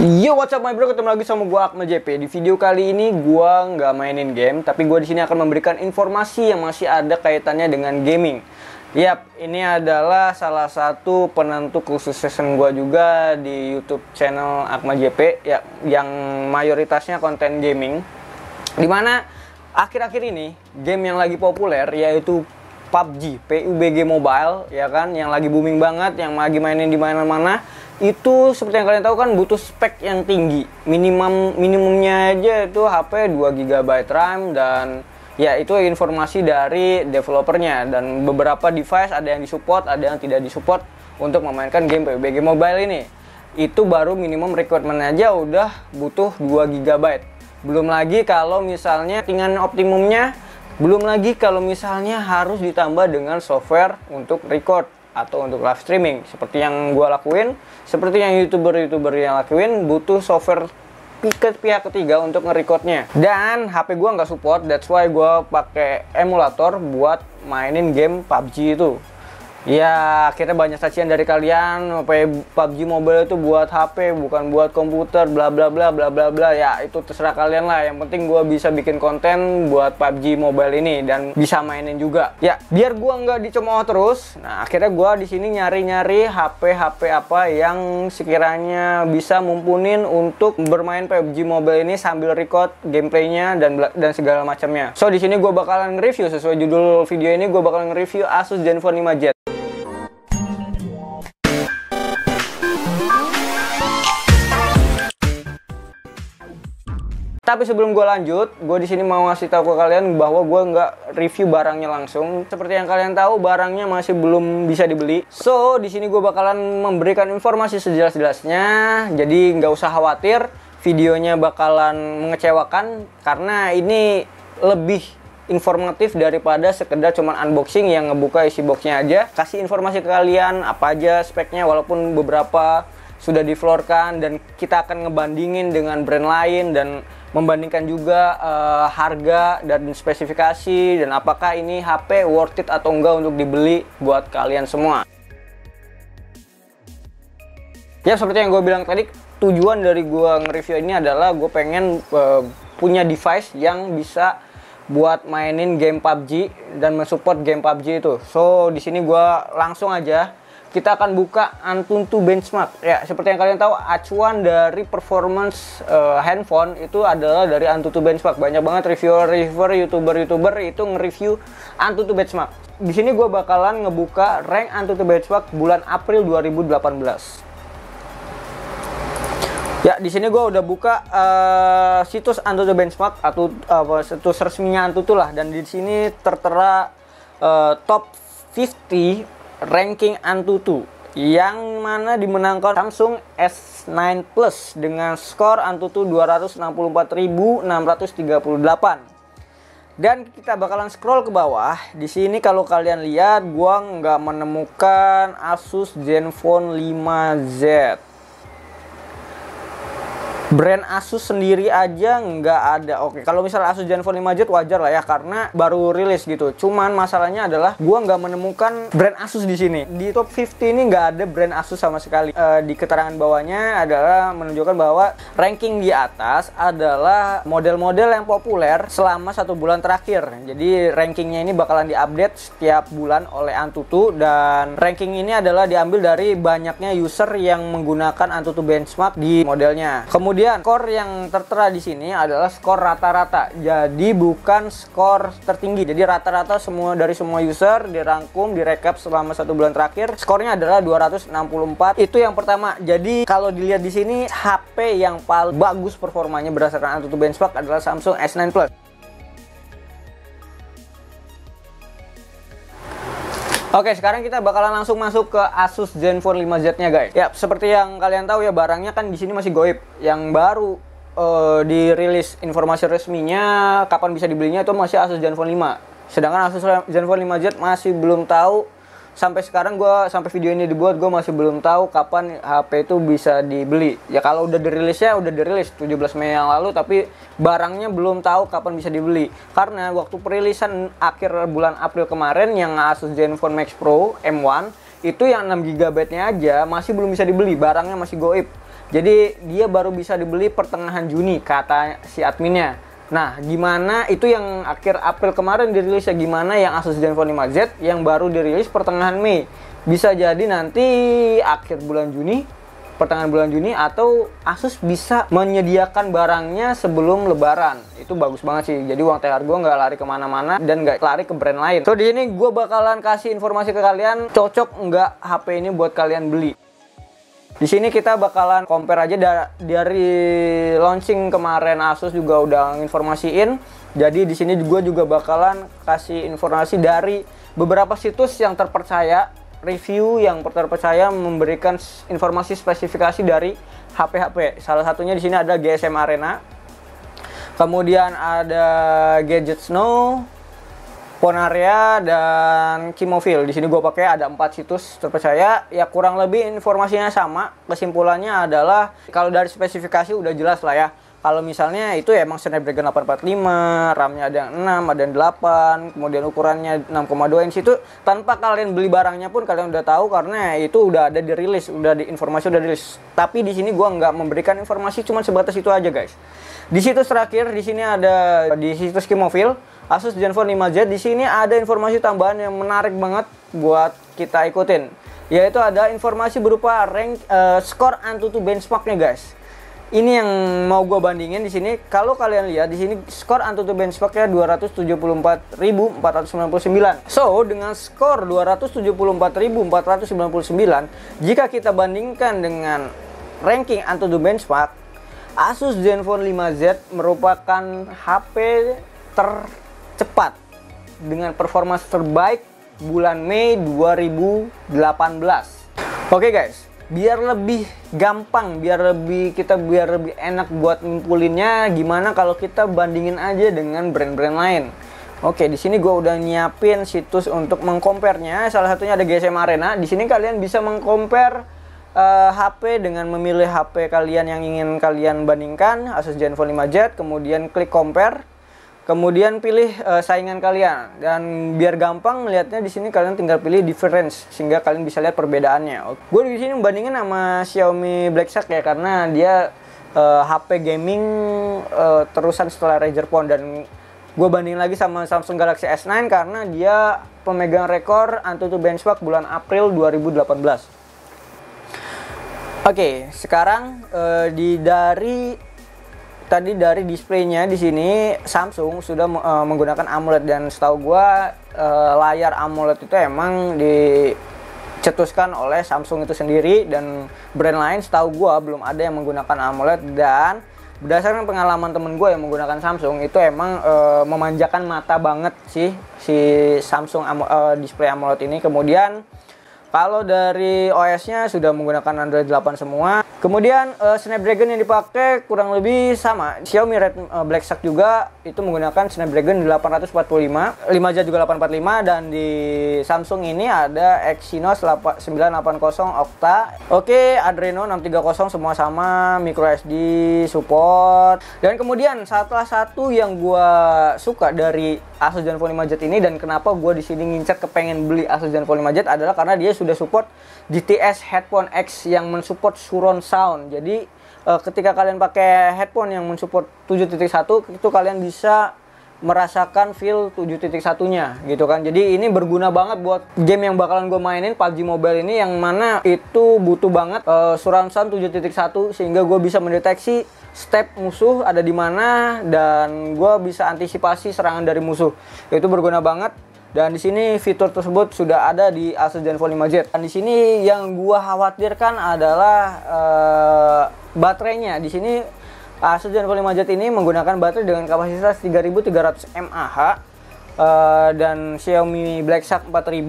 Yo, what's up my bro? Ketemu lagi sama gua Akmal JP. Di video kali ini gua nggak mainin game, tapi gua di sini akan memberikan informasi yang masih ada kaitannya dengan gaming. Yap, ini adalah salah satu penentu kesuksesan gua juga di YouTube channel Akmal JP ya yang mayoritasnya konten gaming. Di mana akhir-akhir ini game yang lagi populer yaitu PUBG, PUBG Mobile ya kan yang lagi booming banget, yang lagi mainin di mana-mana itu seperti yang kalian tahu kan butuh spek yang tinggi. Minimum minimumnya aja itu HP 2 GB RAM dan ya itu informasi dari developernya. Dan beberapa device ada yang disupport ada yang tidak disupport untuk memainkan game PUBG Mobile ini. Itu baru minimum requirement aja udah butuh 2 GB belum lagi kalau misalnya tinggal optimumnya belum lagi kalau misalnya harus ditambah dengan software untuk record atau untuk live streaming. Seperti yang gue lakuin seperti yang youtuber-youtuber yang lakuin butuh software pihak pihak ketiga untuk nge-recordnya. Dan HP gue nggak support that's why gue pakai emulator buat mainin game PUBG itu Ya, akhirnya banyak sajian dari kalian PUBG Mobile itu buat HP, bukan buat komputer, bla bla bla bla bla bla. Ya, itu terserah kalian lah. Yang penting gua bisa bikin konten buat PUBG Mobile ini dan bisa mainin juga. Ya, biar gua nggak dicemooh terus. Nah, akhirnya gua di sini nyari-nyari HP-HP apa yang sekiranya bisa mumpunin untuk bermain PUBG Mobile ini sambil record gameplaynya dan dan segala macamnya. So, di sini gua bakalan review sesuai judul video ini gua bakalan review Asus Zenfone 5 Jet. Tapi sebelum gue lanjut, gue di sini mau ngasih tahu ke kalian bahwa gue nggak review barangnya langsung. Seperti yang kalian tahu, barangnya masih belum bisa dibeli. So, di sini gue bakalan memberikan informasi sejelas-jelasnya. Jadi nggak usah khawatir, videonya bakalan mengecewakan karena ini lebih informatif daripada sekedar cuman unboxing yang ngebuka isi boxnya aja. Kasih informasi ke kalian apa aja speknya, walaupun beberapa sudah diflorkan dan kita akan ngebandingin dengan brand lain dan membandingkan juga uh, harga dan spesifikasi dan apakah ini HP worth it atau enggak untuk dibeli buat kalian semua. Ya seperti yang gue bilang tadi, tujuan dari gue nge-review ini adalah gue pengen uh, punya device yang bisa buat mainin game PUBG dan mensupport game PUBG itu. So di sini gue langsung aja kita akan buka Antutu benchmark. Ya seperti yang kalian tahu acuan dari performance uh, handphone itu adalah dari Antutu benchmark. Banyak banget reviewer-reviewer youtuber-youtuber itu nge-review Antutu benchmark. Di sini gue bakalan ngebuka rank Antutu benchmark bulan April 2018 Ya, di sini gue udah buka uh, situs Antutu Benchmark atau uh, situs resminya Antutu lah. Dan di sini tertera uh, top 50 ranking Antutu yang mana dimenangkan Samsung S9 Plus dengan skor Antutu 264.638. Dan kita bakalan scroll ke bawah. Di sini kalau kalian lihat, gua nggak menemukan Asus Zenfone 5Z brand Asus sendiri aja nggak ada. Oke, kalau misalnya Asus Zenfone 5 Z wajar lah ya karena baru rilis gitu. Cuman masalahnya adalah gua nggak menemukan brand Asus di sini. Di top 50 ini nggak ada brand Asus sama sekali. E, di keterangan bawahnya adalah menunjukkan bahwa ranking di atas adalah model-model yang populer selama satu bulan terakhir. Jadi rankingnya ini bakalan diupdate setiap bulan oleh Antutu dan ranking ini adalah diambil dari banyaknya user yang menggunakan Antutu benchmark di modelnya. Kemudian Kemudian skor yang tertera di sini adalah skor rata-rata. Jadi bukan skor tertinggi. Jadi rata-rata semua dari semua user dirangkum, direkap selama satu bulan terakhir. Skornya adalah 264. Itu yang pertama. Jadi kalau dilihat di sini HP yang paling bagus performanya berdasarkan Antutu Benchmark adalah Samsung S9 Plus. Oke, sekarang kita bakalan langsung masuk ke Asus Zenfone 5Z-nya, guys. Ya, seperti yang kalian tahu ya, barangnya kan di sini masih goib. Yang baru uh, dirilis informasi resminya kapan bisa dibelinya itu masih Asus Zenfone 5. Sedangkan Asus Zenfone 5Z masih belum tahu sampai sekarang gue sampai video ini dibuat gue masih belum tahu kapan HP itu bisa dibeli. Ya kalau udah dirilis ya udah dirilis 17 Mei yang lalu tapi barangnya belum tahu kapan bisa dibeli. Karena waktu perilisan akhir bulan April kemarin yang Asus Zenfone Max Pro M1 itu yang 6 GB nya aja masih belum bisa dibeli. Barangnya masih goib. Jadi dia baru bisa dibeli pertengahan Juni kata si adminnya. Nah, gimana itu yang akhir April kemarin dirilis ya gimana yang Asus Zenfone 5Z yang baru dirilis pertengahan Mei. Bisa jadi nanti akhir bulan Juni, pertengahan bulan Juni atau Asus bisa menyediakan barangnya sebelum Lebaran. Itu bagus banget sih. Jadi uang THR gue nggak lari ke mana-mana dan nggak lari ke brand lain. So di sini gue bakalan kasih informasi ke kalian cocok nggak HP ini buat kalian beli. Di sini kita bakalan compare aja da dari launching kemarin Asus juga udah informasiin. Jadi di sini gue juga bakalan kasih informasi dari beberapa situs yang terpercaya, review yang terpercaya memberikan informasi spesifikasi dari HP-HP. Salah satunya di sini ada GSM Arena. Kemudian ada Gadget Snow, Ponaria dan Kimofil. Di sini gue pakai ada empat situs terpercaya. Ya kurang lebih informasinya sama. Kesimpulannya adalah kalau dari spesifikasi udah jelas lah ya. Kalau misalnya itu ya emang Snapdragon 845, RAM-nya ada yang 6, ada yang 8, kemudian ukurannya 6,2 inch itu tanpa kalian beli barangnya pun kalian udah tahu karena itu udah ada dirilis, udah di informasi udah dirilis. Tapi di sini gua nggak memberikan informasi cuma sebatas itu aja guys. Di situs terakhir di sini ada di situs Kimofil Asus Zenfone 5Z di sini ada informasi tambahan yang menarik banget buat kita ikutin. Yaitu ada informasi berupa rank uh, skor Antutu benchmarknya guys. Ini yang mau gue bandingin di sini. Kalau kalian lihat di sini skor Antutu benchmarknya 274.499. So dengan skor 274.499, jika kita bandingkan dengan ranking Antutu benchmark, Asus Zenfone 5Z merupakan HP ter cepat dengan performa terbaik bulan Mei 2018. Oke okay guys, biar lebih gampang, biar lebih kita biar lebih enak buat ngumpulinnya, gimana kalau kita bandingin aja dengan brand-brand lain. Oke, di sini gue udah nyiapin situs untuk mengkompernya. Salah satunya ada GSM Arena. Di sini kalian bisa mengcompare uh, eh, HP dengan memilih HP kalian yang ingin kalian bandingkan, Asus Zenfone 5Z, kemudian klik compare Kemudian pilih uh, saingan kalian dan biar gampang melihatnya di sini kalian tinggal pilih difference sehingga kalian bisa lihat perbedaannya. Gue di sini membandingin sama Xiaomi Black Shark ya karena dia uh, eh, HP gaming uh, terusan setelah Razer Phone dan gue bandingin lagi sama Samsung Galaxy S9 karena dia pemegang rekor Antutu Benchmark bulan April 2018. Oke, okay, sekarang uh, di dari tadi dari displaynya di sini Samsung sudah uh, menggunakan AMOLED. Dan setahu gua uh, layar AMOLED itu emang dicetuskan oleh Samsung itu sendiri. Dan brand lain setahu gua belum ada yang menggunakan AMOLED. Dan berdasarkan pengalaman temen gue yang menggunakan Samsung itu emang uh, memanjakan mata banget sih si Samsung uh, display AMOLED ini. Kemudian kalau dari OS-nya sudah menggunakan Android 8 semua. Kemudian uh, Snapdragon yang dipakai kurang lebih sama. Xiaomi Red uh, Black Shark juga itu menggunakan Snapdragon 845, 5J juga 845 dan di Samsung ini ada Exynos 980 Octa. Oke, Adreno 630 semua sama, micro SD support. Dan kemudian salah satu yang gua suka dari Asus Zenfone 5Z ini dan kenapa gua di sini ngincer kepengen beli Asus Zenfone 5Z adalah karena dia sudah support GTS Headphone X yang mensupport surround sound. Jadi uh, ketika kalian pakai headphone yang mensupport 7.1 itu kalian bisa merasakan feel 7.1-nya gitu kan. Jadi ini berguna banget buat game yang bakalan gue mainin PUBG Mobile ini yang mana itu butuh banget uh, surround sound 7.1 sehingga gue bisa mendeteksi step musuh ada di mana dan gue bisa antisipasi serangan dari musuh. Itu berguna banget dan di sini fitur tersebut sudah ada di Asus Zenfone 5Z. Dan di sini yang gua khawatirkan adalah uh, baterainya. Di sini Asus Zenfone 5Z ini menggunakan baterai dengan kapasitas 3300 mAh uh, dan Xiaomi Black Shark 4000,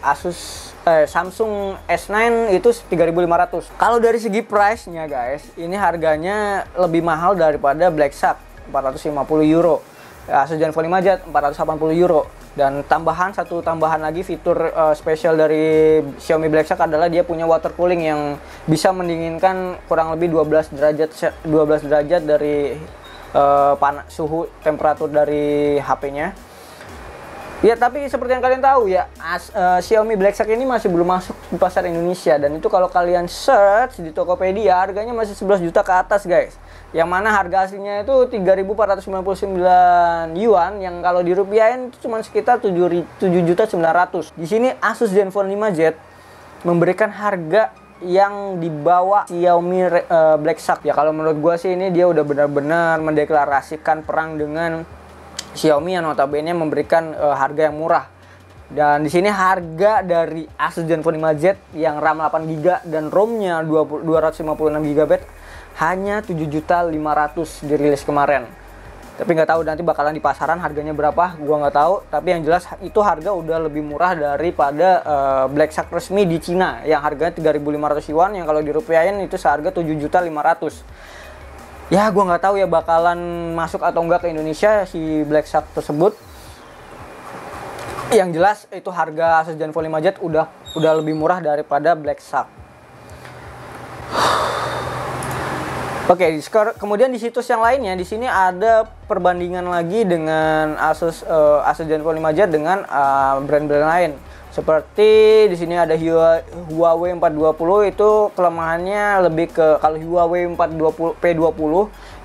Asus eh, Samsung S9 itu 3500. Kalau dari segi price-nya guys, ini harganya lebih mahal daripada Black Shark 450 euro. Asus Zenfone 5Z 480 euro dan tambahan satu tambahan lagi fitur uh, spesial dari Xiaomi Black Shark adalah dia punya water cooling yang bisa mendinginkan kurang lebih 12 derajat 12 derajat dari uh, panas suhu temperatur dari HP-nya. Ya tapi seperti yang kalian tahu ya, as, uh, Xiaomi Black Shark ini masih belum masuk di pasar Indonesia dan itu kalau kalian search di Tokopedia harganya masih 11 juta ke atas guys. Yang mana harga aslinya itu 3.499 yuan yang kalau dirupiahin itu cuma sekitar 7 juta 900. Di sini Asus Zenfone 5Z memberikan harga yang dibawa Xiaomi uh, Black Shark. Ya kalau menurut gua sih ini dia udah benar-benar mendeklarasikan perang dengan Xiaomi yang notabene memberikan uh, harga yang murah. Dan di sini harga dari Asus Zenfone 5Z yang RAM 8GB dan ROM-nya 256GB hanya 7.500 dirilis kemarin. Tapi nggak tahu nanti bakalan di pasaran harganya berapa, gua nggak tahu. Tapi yang jelas itu harga udah lebih murah daripada uh, Black Shark resmi di Cina yang harganya 3.500 yuan yang kalau dirupiahin itu seharga 7.500 ya gue nggak tahu ya bakalan masuk atau enggak ke Indonesia si Black Shark tersebut yang jelas itu harga Asus Zenfone 5Z udah udah lebih murah daripada Black Shark Oke, okay, kemudian di situs yang lainnya di sini ada perbandingan lagi dengan Asus uh, Asus Zenfone 5Z dengan uh, brand-brand lain. Seperti di sini ada Huawei 420 itu kelemahannya lebih ke kalau Huawei 420 P20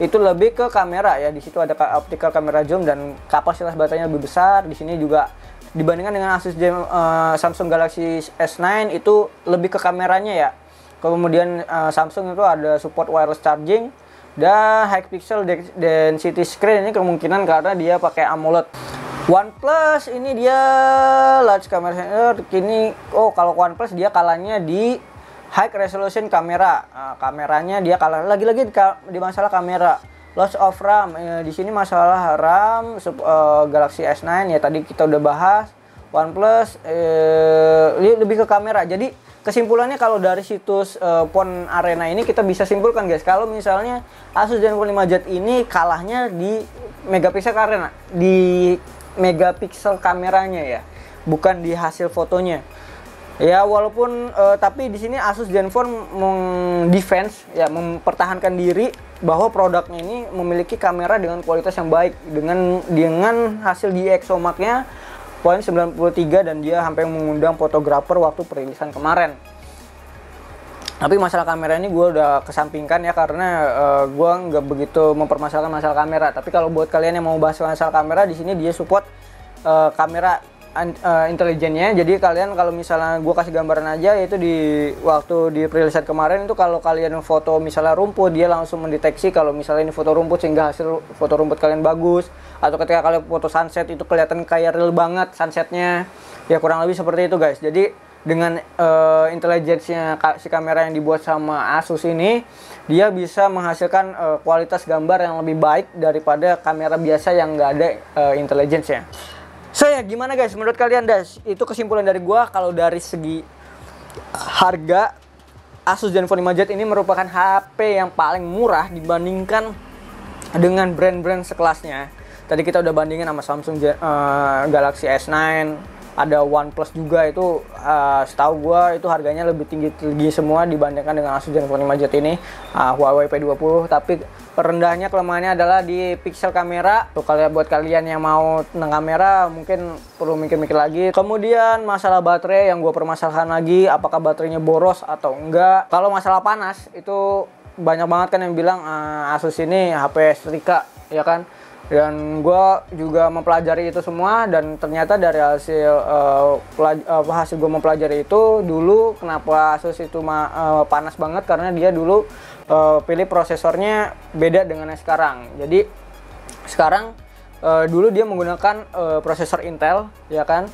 itu lebih ke kamera ya. Di situ ada optical kamera zoom dan kapasitas baterainya lebih besar. Di sini juga dibandingkan dengan Asus uh, Samsung Galaxy S9 itu lebih ke kameranya ya. Kemudian uh, Samsung itu ada support wireless charging dan high pixel density screen ini kemungkinan karena dia pakai AMOLED. OnePlus ini dia large camera sensor. Kini oh kalau OnePlus dia kalahnya di high resolution kamera. Nah, kameranya dia kalah. Lagi-lagi di, di masalah kamera loss of RAM. Eh, di sini masalah RAM sub, uh, Galaxy S9 ya tadi kita udah bahas. OnePlus eh, lebih ke kamera. Jadi kesimpulannya kalau dari situs uh, Pon Arena ini kita bisa simpulkan guys. Kalau misalnya Asus Zenfone 5Z ini kalahnya di megapiksel karena di megapiksel kameranya ya, bukan di hasil fotonya. Ya walaupun uh, tapi di sini Asus Zenfone mengdefense ya mempertahankan diri bahwa produknya ini memiliki kamera dengan kualitas yang baik dengan dengan hasil di Exomark-nya poin 93 dan dia sampai mengundang fotografer waktu perilisan kemarin tapi masalah kamera ini gue udah kesampingkan ya karena uh, gue nggak begitu mempermasalahkan masalah kamera. Tapi kalau buat kalian yang mau bahas masalah kamera di sini dia support uh, kamera uh, intelijennya. Jadi kalian kalau misalnya gue kasih gambaran aja yaitu di waktu di perilisan kemarin itu kalau kalian foto misalnya rumput dia langsung mendeteksi kalau misalnya ini foto rumput sehingga hasil foto rumput kalian bagus. Atau ketika kalian foto sunset itu kelihatan kayak real banget sunsetnya. Ya kurang lebih seperti itu guys. Jadi dengan uh, intelligence-nya si kamera yang dibuat sama Asus ini dia bisa menghasilkan uh, kualitas gambar yang lebih baik daripada kamera biasa yang nggak ada uh, intelligence-nya. So ya gimana guys menurut kalian guys itu kesimpulan dari gua kalau dari segi harga Asus Zenfone 5Z ini merupakan HP yang paling murah dibandingkan dengan brand-brand sekelasnya. Tadi kita udah bandingin sama Samsung uh, Galaxy S9, ada OnePlus juga itu uh, setahu gue itu harganya lebih tinggi tinggi semua dibandingkan dengan Asus Zenfone 5Z ini uh, Huawei P20 tapi rendahnya kelemahannya adalah di pixel kamera. Tuh kalian buat kalian yang mau tentang kamera mungkin perlu mikir-mikir lagi. Kemudian masalah baterai yang gue permasalahkan lagi apakah baterainya boros atau enggak. Kalau masalah panas itu banyak banget kan yang bilang uh, Asus ini HP setrika ya kan dan gue juga mempelajari itu semua dan ternyata dari hasil uh, uh, hasil gue mempelajari itu dulu kenapa Asus itu uh, panas banget? Karena dia dulu uh, pilih prosesornya beda dengan yang sekarang. Jadi sekarang uh, dulu dia menggunakan uh, prosesor Intel ya kan?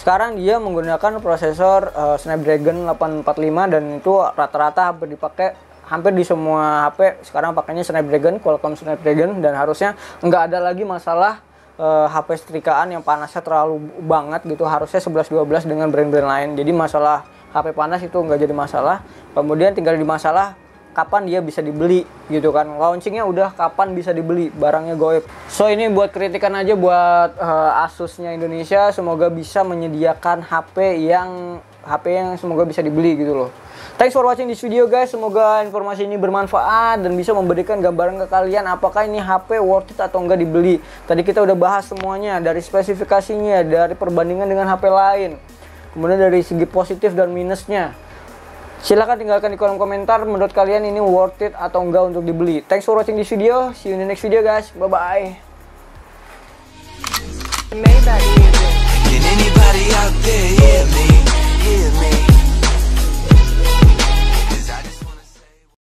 Sekarang dia menggunakan prosesor uh, Snapdragon 845 dan itu rata-rata hampir dipakai hampir di semua HP sekarang pakainya Snapdragon, Qualcomm Snapdragon dan harusnya nggak ada lagi masalah uh, eh, HP setrikaan yang panasnya terlalu banget gitu harusnya 11-12 dengan brand-brand lain. Jadi masalah HP panas itu nggak jadi masalah. Kemudian tinggal di masalah kapan dia bisa dibeli gitu kan. Launchingnya udah kapan bisa dibeli barangnya goib. So ini buat kritikan aja buat uh, Asusnya Indonesia semoga bisa menyediakan HP yang HP yang semoga bisa dibeli gitu loh Thanks for watching this video guys. Semoga informasi ini bermanfaat dan bisa memberikan gambaran ke kalian apakah ini HP worth it atau enggak dibeli. Tadi kita udah bahas semuanya dari spesifikasinya, dari perbandingan dengan HP lain. Kemudian dari segi positif dan minusnya. Silahkan tinggalkan di kolom komentar menurut kalian ini worth it atau enggak untuk dibeli. Thanks for watching this video. See you in the next video guys. Bye bye.